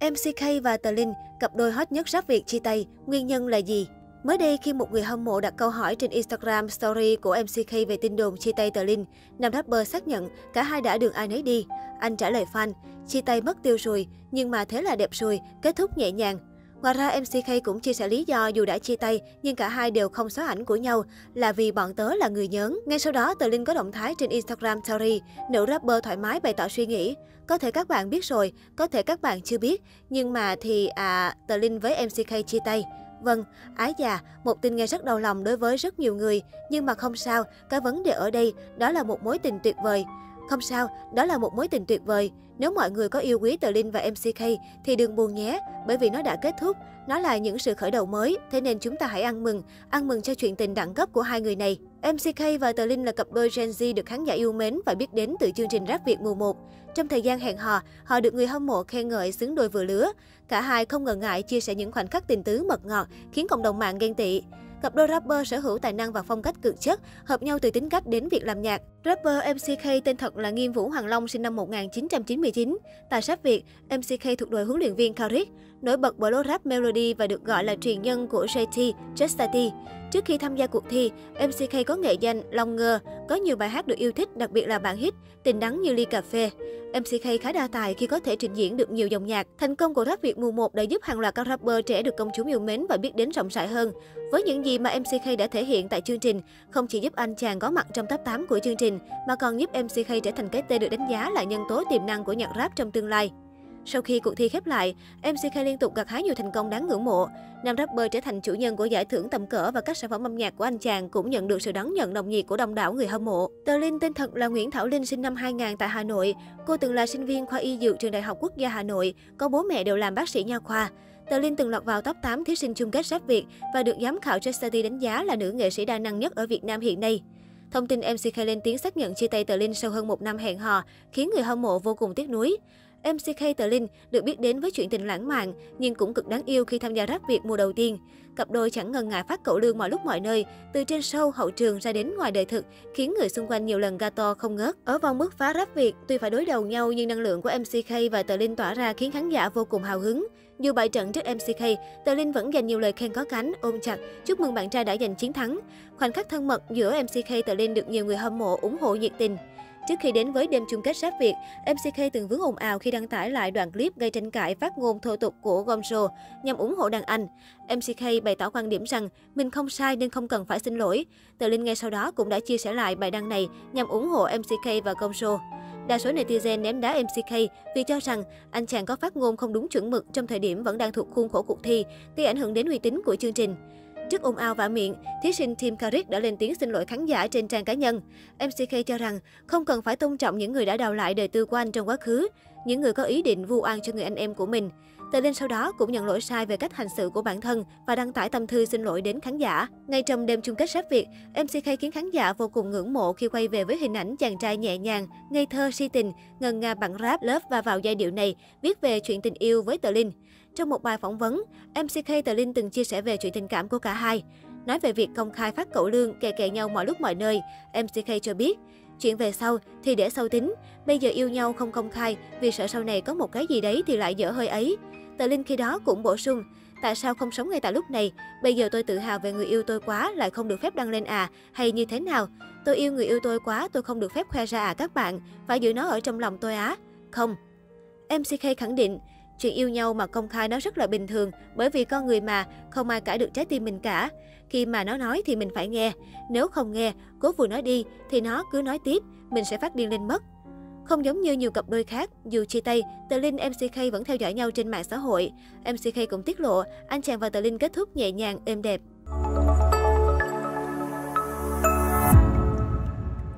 MCK và Tờ Linh, cặp đôi hot nhất rap Việt chia tay, nguyên nhân là gì? Mới đây, khi một người hâm mộ đặt câu hỏi trên Instagram story của MCK về tin đồn chia tay Tờ Linh, nam rapper xác nhận cả hai đã đường ai nấy đi. Anh trả lời fan, chia tay mất tiêu rồi, nhưng mà thế là đẹp rồi, kết thúc nhẹ nhàng. Ngoài ra, MCK cũng chia sẻ lý do dù đã chia tay, nhưng cả hai đều không xóa ảnh của nhau là vì bọn tớ là người nhớn. Ngay sau đó, Tờ Linh có động thái trên Instagram Story, nữ rapper thoải mái bày tỏ suy nghĩ. Có thể các bạn biết rồi, có thể các bạn chưa biết, nhưng mà thì à, Tờ Linh với MCK chia tay. Vâng, ái già, một tin nghe rất đau lòng đối với rất nhiều người, nhưng mà không sao, cái vấn đề ở đây đó là một mối tình tuyệt vời. Không sao, đó là một mối tình tuyệt vời. Nếu mọi người có yêu quý Tờ Linh và MCK thì đừng buồn nhé, bởi vì nó đã kết thúc. Nó là những sự khởi đầu mới, thế nên chúng ta hãy ăn mừng, ăn mừng cho chuyện tình đẳng cấp của hai người này. MCK và Tờ Linh là cặp đôi Gen Z được khán giả yêu mến và biết đến từ chương trình Rap Việt mùa 1. Trong thời gian hẹn hò, họ được người hâm mộ khen ngợi xứng đôi vừa lứa. Cả hai không ngần ngại chia sẻ những khoảnh khắc tình tứ mật ngọt, khiến cộng đồng mạng ghen tị. Cặp đôi rapper sở hữu tài năng và phong cách cực chất, hợp nhau từ tính cách đến việc làm nhạc. Rapper MCK tên thật là Nghiêm Vũ Hoàng Long sinh năm 1999. Tại Sáp Việt, MCK thuộc đội huấn luyện viên Karik, nổi bật bởi lối rap melody và được gọi là truyền nhân của JT, Justati. Trước khi tham gia cuộc thi, MCK có nghệ danh Long Ngơ, có nhiều bài hát được yêu thích, đặc biệt là bản hit Tình đắng như ly cà phê. MCK khá đa tài khi có thể trình diễn được nhiều dòng nhạc. Thành công của rap Việt mùa 1 đã giúp hàng loạt các rapper trẻ được công chúng yêu mến và biết đến rộng rãi hơn. Với những gì mà MCK đã thể hiện tại chương trình, không chỉ giúp anh chàng có mặt trong top 8 của chương trình, mà còn giúp MCK trở thành cái tên được đánh giá là nhân tố tiềm năng của nhạc rap trong tương lai. Sau khi cuộc thi khép lại, MCK liên tục gặt hái nhiều thành công đáng ngưỡng mộ. Nam rapper trở thành chủ nhân của giải thưởng tầm cỡ và các sản phẩm âm nhạc của anh chàng cũng nhận được sự đón nhận nồng nhiệt của đông đảo người hâm mộ. Tờ Linh tên thật là Nguyễn Thảo Linh sinh năm 2000 tại Hà Nội. Cô từng là sinh viên khoa y dược trường Đại học Quốc gia Hà Nội, có bố mẹ đều làm bác sĩ nha khoa. Tờ Linh từng lọt vào top 8 thí sinh chung kết rap Việt và được giám khảo Chastity đánh giá là nữ nghệ sĩ đa năng nhất ở Việt Nam hiện nay. Thông tin MCK lên tiếng xác nhận chia tay Tờ Linh sau hơn một năm hẹn hò, khiến người hâm mộ vô cùng tiếc nuối. MCK Tờ Linh được biết đến với chuyện tình lãng mạn, nhưng cũng cực đáng yêu khi tham gia rap Việt mùa đầu tiên. Cặp đôi chẳng ngần ngại phát cậu lương mọi lúc mọi nơi, từ trên sâu hậu trường ra đến ngoài đời thực, khiến người xung quanh nhiều lần gato không ngớt. Ở vòng bước phá rap Việt, tuy phải đối đầu nhau nhưng năng lượng của MCK và Tờ Linh tỏa ra khiến khán giả vô cùng hào hứng. Dù bại trận trước MCK, Tờ Linh vẫn dành nhiều lời khen có cánh, ôm chặt, chúc mừng bạn trai đã giành chiến thắng. Khoảnh khắc thân mật giữa MCK Tờ Linh được nhiều người hâm mộ ủng hộ nhiệt tình. Trước khi đến với đêm chung kết rap Việt, MCK từng vướng ồn ào khi đăng tải lại đoạn clip gây tranh cãi phát ngôn thô tục của Gomso nhằm ủng hộ đàn anh. MCK bày tỏ quan điểm rằng mình không sai nên không cần phải xin lỗi. Tờ Linh ngay sau đó cũng đã chia sẻ lại bài đăng này nhằm ủng hộ MCK và Gomso. Đa số netizen ném đá MCK vì cho rằng anh chàng có phát ngôn không đúng chuẩn mực trong thời điểm vẫn đang thuộc khuôn khổ cuộc thi, gây ảnh hưởng đến uy tín của chương trình. Trước ồn ào vả miệng, thí sinh Tim Karik đã lên tiếng xin lỗi khán giả trên trang cá nhân. MCK cho rằng không cần phải tôn trọng những người đã đào lại đời tư của anh trong quá khứ, những người có ý định vu oan cho người anh em của mình. Tề Linh sau đó cũng nhận lỗi sai về cách hành xử của bản thân và đăng tải tâm thư xin lỗi đến khán giả. Ngay trong đêm chung kết rap Việt, MCK khiến khán giả vô cùng ngưỡng mộ khi quay về với hình ảnh chàng trai nhẹ nhàng, ngây thơ si tình, ngần nga bằng rap lớp và vào giai điệu này, viết về chuyện tình yêu với Tờ Linh. Trong một bài phỏng vấn, MCK Tờ Linh từng chia sẻ về chuyện tình cảm của cả hai. Nói về việc công khai phát cậu lương kè kè nhau mọi lúc mọi nơi, MCK cho biết, chuyện về sau thì để sau tính, bây giờ yêu nhau không công khai vì sợ sau này có một cái gì đấy thì lại dở hơi ấy. Tờ Linh khi đó cũng bổ sung, tại sao không sống ngay tại lúc này? Bây giờ tôi tự hào về người yêu tôi quá lại không được phép đăng lên à, hay như thế nào? Tôi yêu người yêu tôi quá, tôi không được phép khoe ra à các bạn, phải giữ nó ở trong lòng tôi á. Không. MCK khẳng định, Chuyện yêu nhau mà công khai nó rất là bình thường, bởi vì con người mà, không ai cãi được trái tim mình cả. Khi mà nó nói thì mình phải nghe. Nếu không nghe, cố vừa nói đi, thì nó cứ nói tiếp, mình sẽ phát điên lên mất. Không giống như nhiều cặp đôi khác, dù chia tay, Tờ Linh MCK vẫn theo dõi nhau trên mạng xã hội. MCK cũng tiết lộ, anh chàng và Tờ Linh kết thúc nhẹ nhàng, êm đẹp.